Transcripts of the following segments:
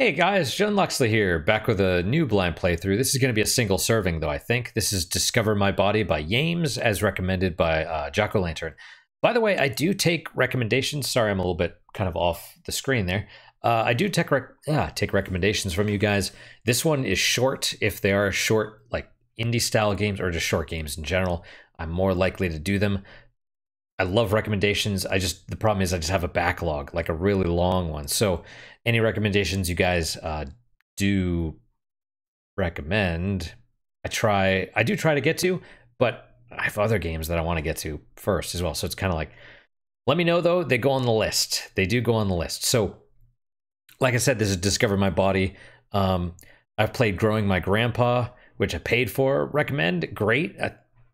Hey guys, John Locksley here, back with a new blind playthrough. This is going to be a single serving, though, I think. This is Discover My Body by Yames, as recommended by uh, Jocko Lantern. By the way, I do take recommendations. Sorry, I'm a little bit kind of off the screen there. Uh, I do take, rec- yeah, take recommendations from you guys. This one is short. If they are short, like indie style games or just short games in general, I'm more likely to do them. I love recommendations. I just the problem is I just have a backlog, like a really long one. So, any recommendations you guys uh, do recommend, I try. I do try to get to, but I have other games that I want to get to first as well. So it's kind of like, let me know though. They go on the list. They do go on the list. So, like I said, this is Discover My Body. Um, I've played Growing My Grandpa, which I paid for. Recommend. Great. Uh,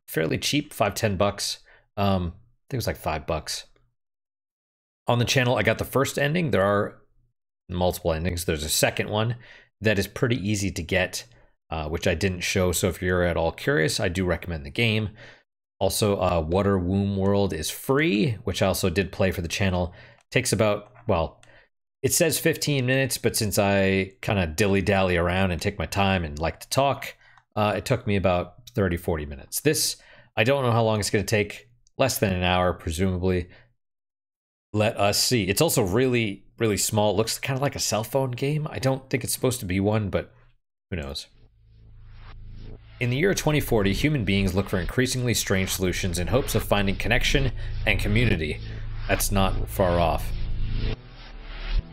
fairly cheap, five ten bucks. Um, think it was like five bucks. On the channel, I got the first ending. There are multiple endings. There's a second one that is pretty easy to get, uh, which I didn't show. So if you're at all curious, I do recommend the game. Also, uh, Water Womb World is free, which I also did play for the channel. Takes about, well, it says 15 minutes, but since I kind of dilly dally around and take my time and like to talk, uh, it took me about 30, 40 minutes. This, I don't know how long it's going to take less than an hour, presumably. Let us see. It's also really, really small. It looks kind of like a cell phone game. I don't think it's supposed to be one, but who knows. In the year 2040, human beings look for increasingly strange solutions in hopes of finding connection and community. That's not far off.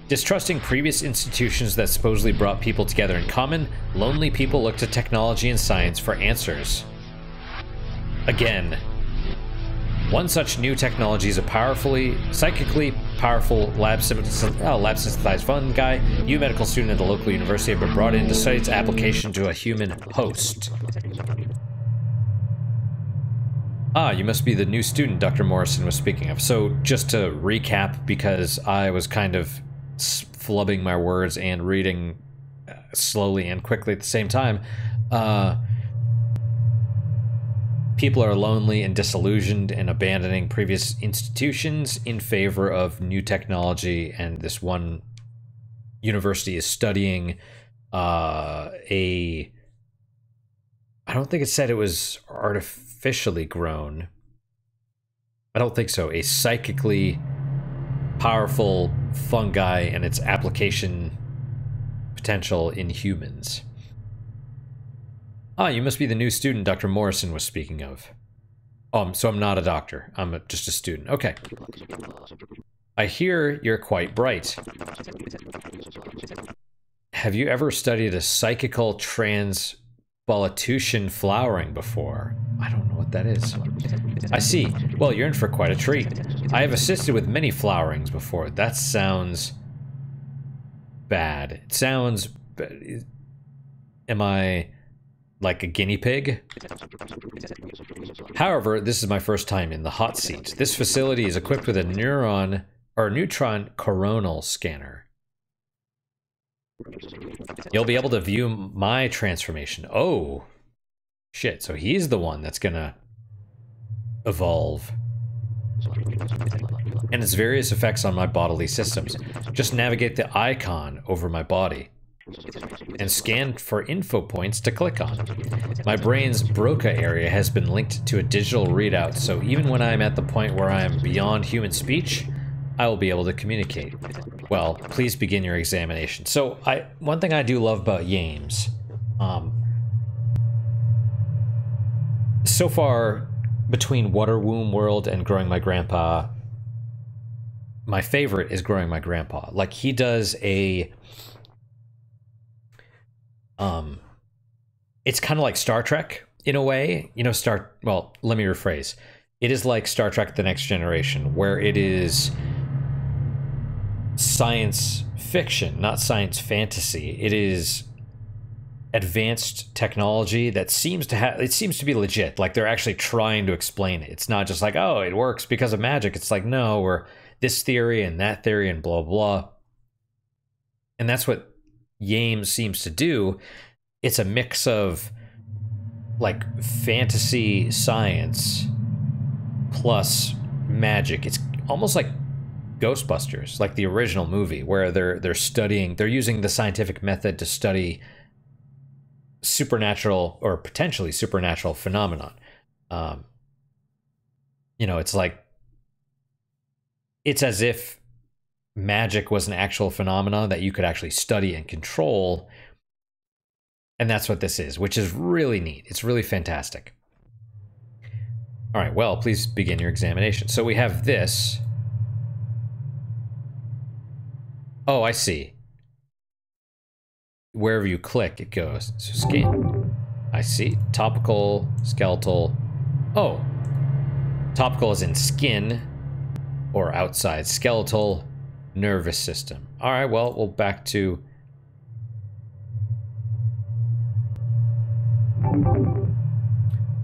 Distrusting previous institutions that supposedly brought people together in common, lonely people look to technology and science for answers. Again, one such new technology is a powerfully, psychically powerful lab, uh, lab synthesized fungi. You, medical student at the local university, have been brought in to study its application to a human host. Ah, you must be the new student Dr. Morrison was speaking of. So, just to recap, because I was kind of flubbing my words and reading uh, slowly and quickly at the same time, uh, People are lonely and disillusioned and abandoning previous institutions in favor of new technology. And this one university is studying uh, a. I don't think it said it was artificially grown. I don't think so. A psychically powerful fungi and its application potential in humans. Ah, you must be the new student Dr. Morrison was speaking of. Um, so I'm not a doctor. I'm a, just a student. Okay. I hear you're quite bright. Have you ever studied a psychical transvolution flowering before? I don't know what that is. I see. Well, you're in for quite a treat. I have assisted with many flowerings before. That sounds bad. It sounds. Am I like a guinea pig. However, this is my first time in the hot seat. This facility is equipped with a neuron or neutron coronal scanner. You'll be able to view my transformation. Oh, shit. So he's the one that's gonna evolve. And its various effects on my bodily systems. Just navigate the icon over my body and scan for info points to click on. My brain's Broca area has been linked to a digital readout, so even when I'm at the point where I am beyond human speech, I will be able to communicate. Well, please begin your examination. So, I one thing I do love about Yames, um, so far between Water Womb World and Growing My Grandpa, my favorite is Growing My Grandpa. Like he does a um it's kind of like Star Trek in a way. You know, Star well, let me rephrase. It is like Star Trek the Next Generation where it is science fiction, not science fantasy. It is advanced technology that seems to have it seems to be legit like they're actually trying to explain it it's not just like oh it works because of magic it's like no we're this theory and that theory and blah blah and that's what Yames seems to do, it's a mix of like fantasy science plus magic. It's almost like Ghostbusters, like the original movie, where they're they're studying, they're using the scientific method to study supernatural or potentially supernatural phenomenon. Um, you know, it's like it's as if magic was an actual phenomenon that you could actually study and control. And that's what this is, which is really neat. It's really fantastic. All right, well, please begin your examination. So we have this. Oh, I see. Wherever you click, it goes. So scan. I see. Topical, skeletal. Oh. Topical is in skin or outside. Skeletal, nervous system. All right, well, we'll back to...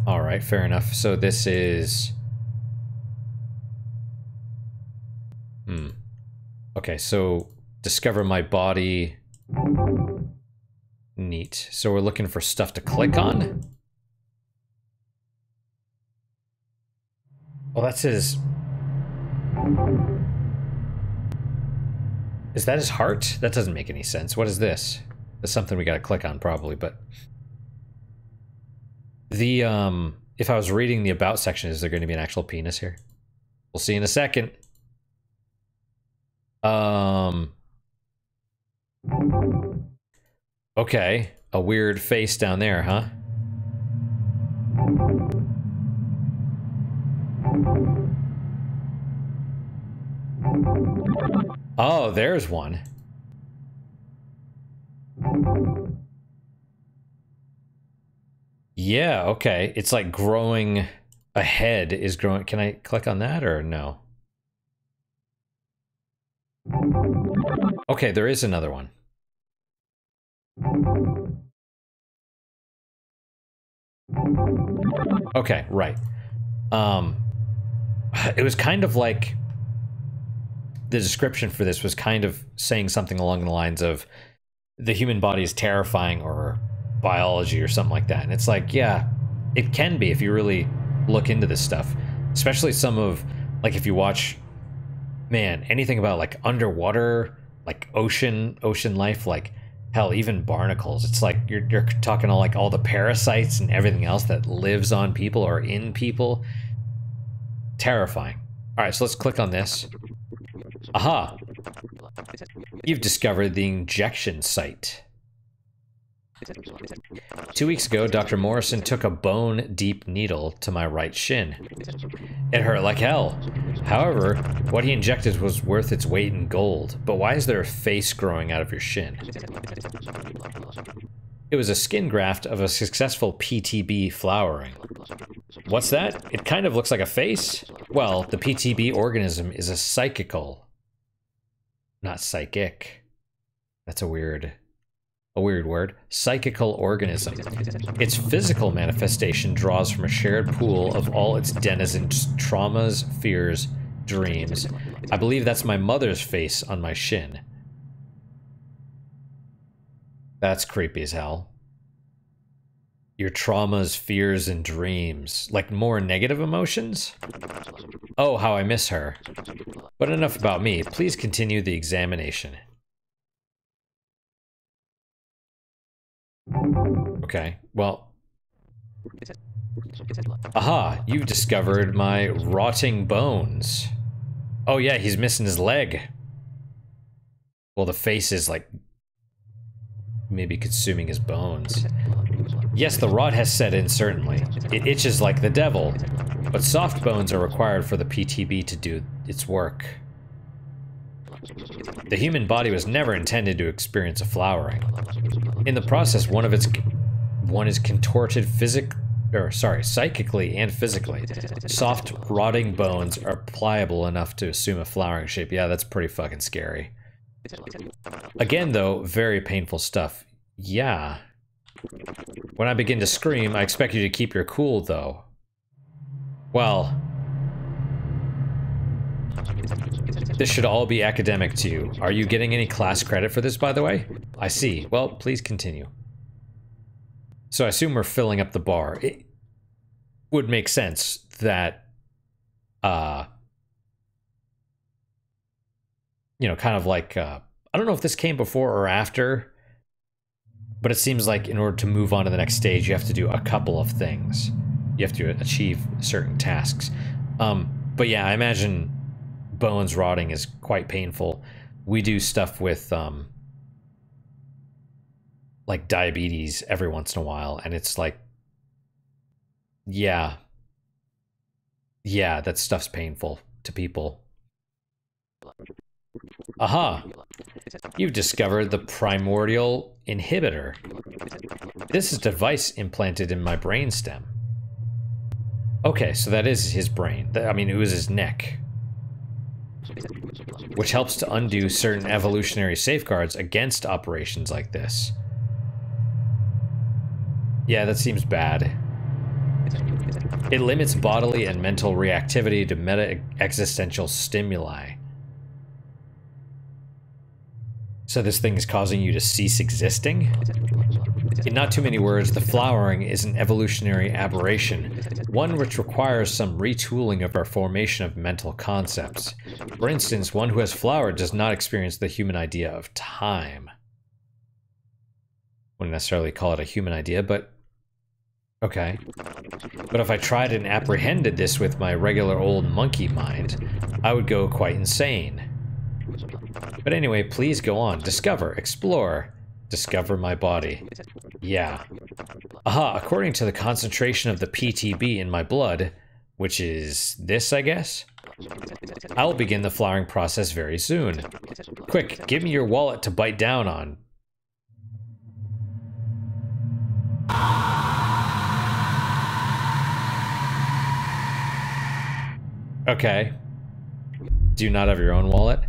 All right, fair enough. So this is... Hmm. Okay, so discover my body. Neat. So we're looking for stuff to click on? Well, that's his... Is that his heart? That doesn't make any sense. What is this? That's something we gotta click on probably, but... The, um... If I was reading the about section, is there going to be an actual penis here? We'll see in a second. Um... Okay, a weird face down there, huh? Oh, there's one. Yeah, okay. It's like growing a head is growing. Can I click on that or no? Okay, there is another one. Okay, right. Um, it was kind of like the description for this was kind of saying something along the lines of the human body is terrifying or biology or something like that. And it's like, yeah, it can be if you really look into this stuff. Especially some of like if you watch man, anything about like underwater, like ocean, ocean life, like hell, even barnacles. It's like you're you're talking all like all the parasites and everything else that lives on people or in people. Terrifying. All right, so let's click on this. Aha! You've discovered the injection site. Two weeks ago, Dr. Morrison took a bone deep needle to my right shin. It hurt like hell. However, what he injected was worth its weight in gold. But why is there a face growing out of your shin? It was a skin graft of a successful PTB flowering. What's that? It kind of looks like a face? Well, the PTB organism is a psychical. Not psychic. That's a weird a weird word, psychical organism. Its physical manifestation draws from a shared pool of all its denizens' traumas, fears, dreams. I believe that's my mother's face on my shin. That's creepy as hell. Your traumas, fears, and dreams. Like more negative emotions? Oh, how I miss her. But enough about me. Please continue the examination. Okay, well. Aha, you've discovered my rotting bones. Oh yeah, he's missing his leg. Well, the face is like maybe consuming his bones. Yes, the rot has set in, certainly. It itches like the devil, but soft bones are required for the PTB to do its work. The human body was never intended to experience a flowering. In the process, one of its one is contorted physic or sorry, psychically and physically. Soft, rotting bones are pliable enough to assume a flowering shape. Yeah, that's pretty fucking scary. Again, though, very painful stuff. Yeah. When I begin to scream, I expect you to keep your cool, though. Well, this should all be academic to you. Are you getting any class credit for this, by the way? I see. Well, please continue. So I assume we're filling up the bar. It would make sense that uh you know, kind of like uh, I don't know if this came before or after, but it seems like in order to move on to the next stage, you have to do a couple of things. You have to achieve certain tasks. Um, but yeah, I imagine bones rotting is quite painful. We do stuff with um, like diabetes every once in a while, and it's like, yeah, yeah, that stuff's painful to people. Aha! You've discovered the primordial inhibitor. This is a device implanted in my brainstem. Okay, so that is his brain. I mean, it was his neck. Which helps to undo certain evolutionary safeguards against operations like this. Yeah, that seems bad. It limits bodily and mental reactivity to meta-existential stimuli. So this thing is causing you to cease existing? In not too many words, the flowering is an evolutionary aberration, one which requires some retooling of our formation of mental concepts. For instance, one who has flowered does not experience the human idea of time. Wouldn't necessarily call it a human idea, but okay. But if I tried and apprehended this with my regular old monkey mind, I would go quite insane. But anyway, please go on. Discover, explore, discover my body. Yeah. Aha, according to the concentration of the PTB in my blood, which is this, I guess? I will begin the flowering process very soon. Quick, give me your wallet to bite down on. Okay. Do you not have your own wallet?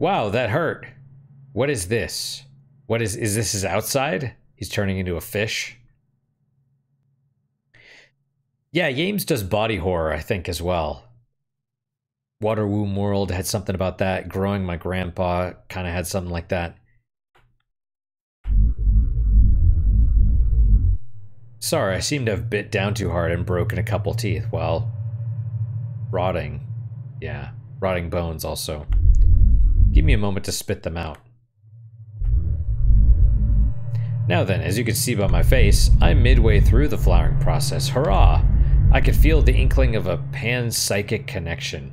Wow, that hurt. What is this? What is is this his outside? He's turning into a fish. Yeah, Yames does body horror, I think, as well. Water Womb World had something about that. Growing My Grandpa kind of had something like that. Sorry, I seem to have bit down too hard and broken a couple teeth. Well, rotting. Yeah, rotting bones also. Give me a moment to spit them out. Now then, as you can see by my face, I'm midway through the flowering process. Hurrah! I could feel the inkling of a pan-psychic connection.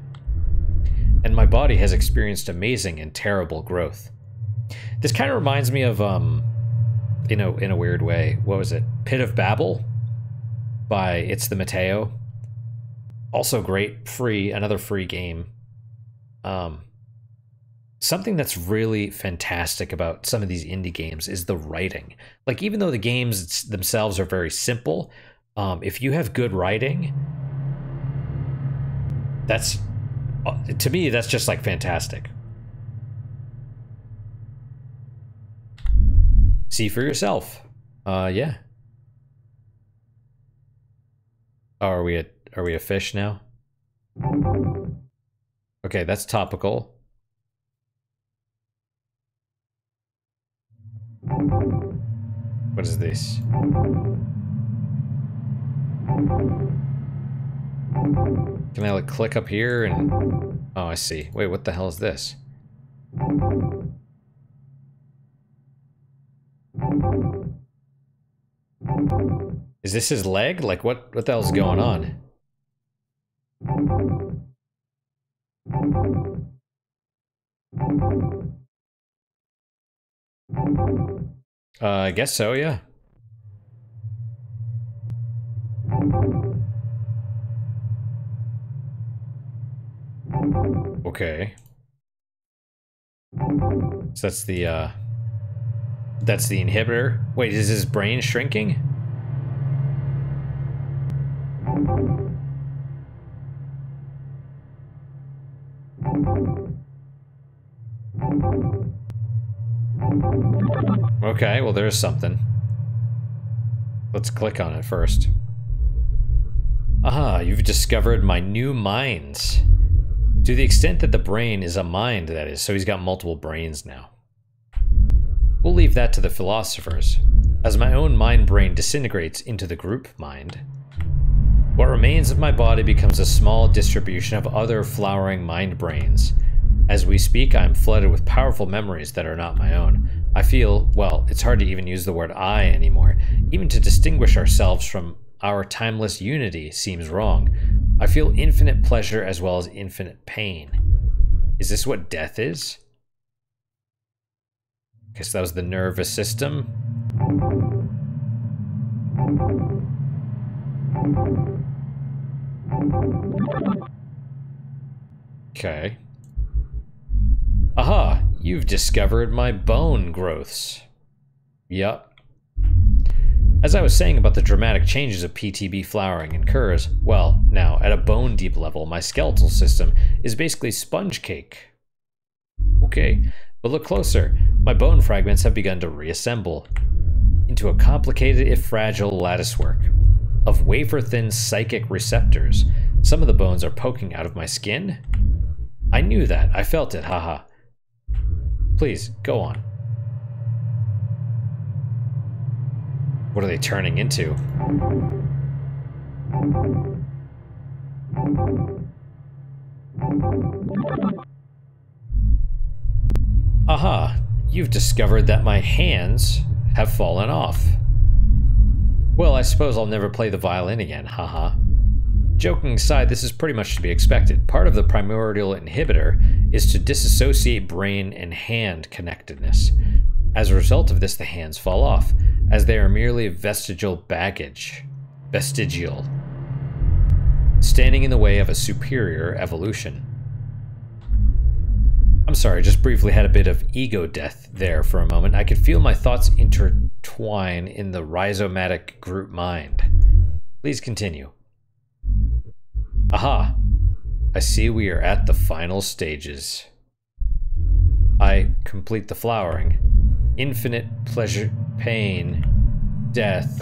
And my body has experienced amazing and terrible growth. This kind of reminds me of, um, you know, in a weird way, what was it? Pit of Babel by It's the Mateo. Also great, free, another free game. Um, something that's really fantastic about some of these indie games is the writing. Like even though the games themselves are very simple, um, if you have good writing, that's uh, to me that's just like fantastic. See for yourself. Uh, yeah. Oh, are we a are we a fish now? Okay, that's topical. What is this? Can I like click up here and... Oh, I see. Wait, what the hell is this? Is this his leg? Like what, what the hell's going on? Uh, I guess so, yeah. Okay. So that's the, uh... That's the inhibitor? Wait, is his brain shrinking? Okay, well there's something. Let's click on it first. Aha, you've discovered my new minds. To the extent that the brain is a mind, that is, so he's got multiple brains now. We'll leave that to the philosophers. As my own mind brain disintegrates into the group mind, what remains of my body becomes a small distribution of other flowering mind brains, As we speak, I am flooded with powerful memories that are not my own. I feel, well, it's hard to even use the word I anymore. Even to distinguish ourselves from our timeless unity seems wrong. I feel infinite pleasure as well as infinite pain. Is this what death is? Guess that was the nervous system. Okay. Aha, you've discovered my bone growths. Yup. As I was saying about the dramatic changes of PTB flowering occurs, well, now, at a bone deep level, my skeletal system is basically sponge cake. Okay, but look closer. My bone fragments have begun to reassemble into a complicated if fragile latticework of wafer-thin psychic receptors. Some of the bones are poking out of my skin. I knew that. I felt it, haha. Please, go on. What are they turning into? Aha, you've discovered that my hands have fallen off. Well, I suppose I'll never play the violin again, haha. Joking aside, this is pretty much to be expected. Part of the primordial inhibitor is to disassociate brain and hand connectedness. As a result of this, the hands fall off, as they are merely vestigial baggage. Vestigial. Standing in the way of a superior evolution. I'm sorry, just briefly had a bit of ego death there for a moment. I could feel my thoughts intertwine in the rhizomatic group mind. Please continue. Aha! I see we are at the final stages. I complete the flowering. Infinite pleasure, pain, death.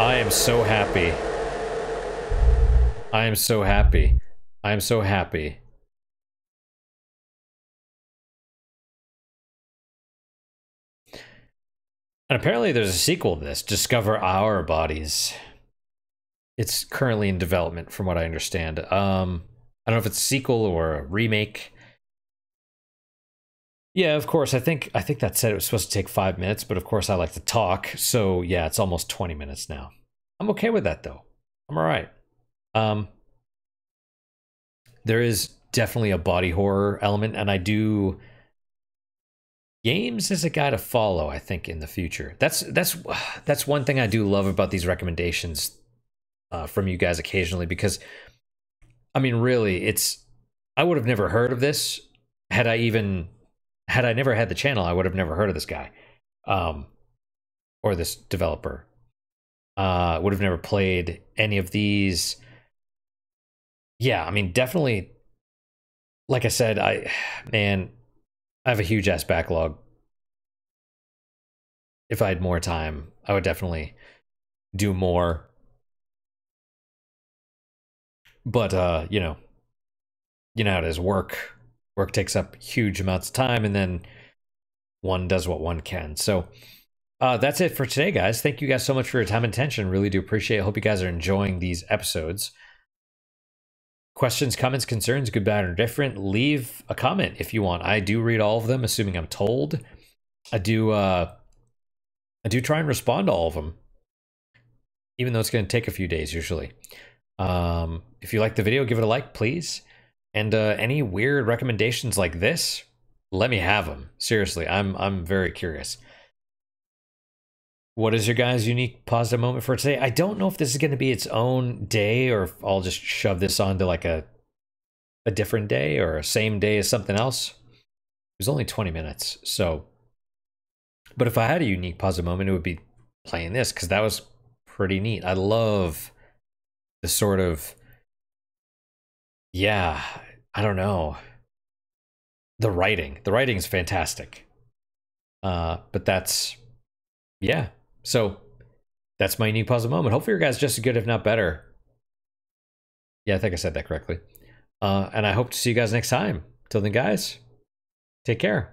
I am so happy. I am so happy. I am so happy. And apparently there's a sequel to this, Discover Our Bodies. It's currently in development from what I understand. Um, I don't know if it's a sequel or a remake. Yeah, of course. I think I think that said it was supposed to take five minutes, but of course I like to talk. So yeah, it's almost 20 minutes now. I'm okay with that though. I'm all right. Um, there is definitely a body horror element, and I do Yames is a guy to follow, I think, in the future. That's that's that's one thing I do love about these recommendations uh, from you guys occasionally because, I mean, really, it's I would have never heard of this had I even had I never had the channel. I would have never heard of this guy, um, or this developer. Uh, would have never played any of these. Yeah, I mean, definitely. Like I said, I man, I have a huge ass backlog. If I had more time, I would definitely do more. But uh, you know, you know how it is. Work, work takes up huge amounts of time, and then one does what one can. So uh, that's it for today, guys. Thank you guys so much for your time and attention. Really do appreciate it. Hope you guys are enjoying these episodes questions, comments, concerns, good, bad, or different, leave a comment if you want. I do read all of them, assuming I'm told. I do uh I do try and respond to all of them. Even though it's gonna take a few days usually. Um if you like the video, give it a like, please. And uh any weird recommendations like this, let me have them. Seriously, I'm I'm very curious. What is your guys' unique positive moment for today? I don't know if this is going to be its own day or if I'll just shove this onto like a a different day or a same day as something else. It was only 20 minutes, so but if I had a unique positive moment, it would be playing this because that was pretty neat. I love the sort of yeah, I don't know. The writing. The writing is fantastic. Uh, but that's yeah, so that's my new puzzle moment. Hopefully, your guys just as good, if not better. Yeah, I think I said that correctly. Uh, and I hope to see you guys next time. Till then, guys, take care.